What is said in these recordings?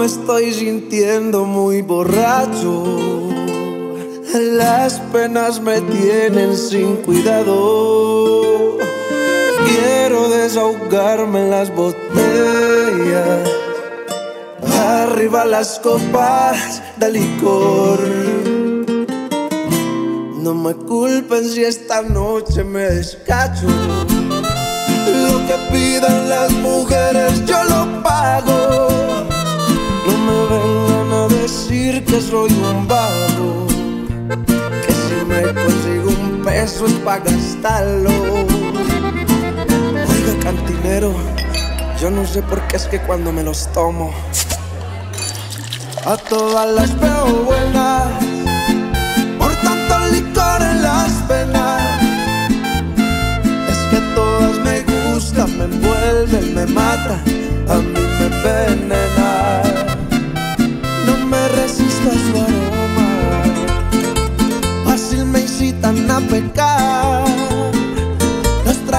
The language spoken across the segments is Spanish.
me estoy sintiendo muy borracho. Las penas me tienen sin cuidado. Quiero desahogarme en las botellas. Arriba las copas de licor. No me culpen si esta noche me descacho. Lo que pidan las mujeres yo lo peso es para gastarlo. Oiga, cantinero, yo no sé por qué es que cuando me los tomo, a todas las veo buenas. Por tanto licor en las penas. Es que todas me gustan, me envuelven, me matan, a mí me envenenan.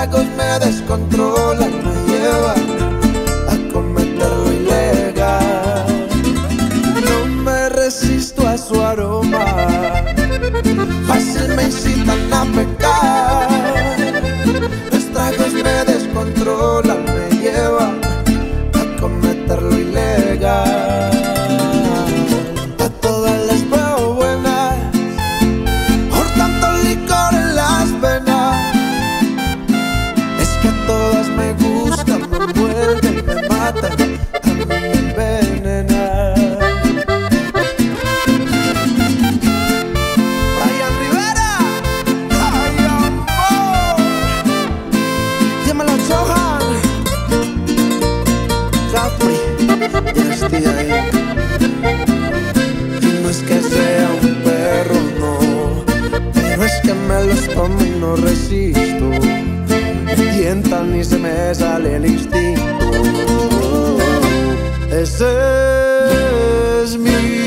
Tragos me descontrolan, me llevan matan, a mí me envenenan. Brian Rivera, ay amor, dímelo Johan, Capri, Dynasty ahí. Y no es que sea un perro, no, pero es que me los tomo y no resisto. Me tientan y se me sale el instinto. Ese es mi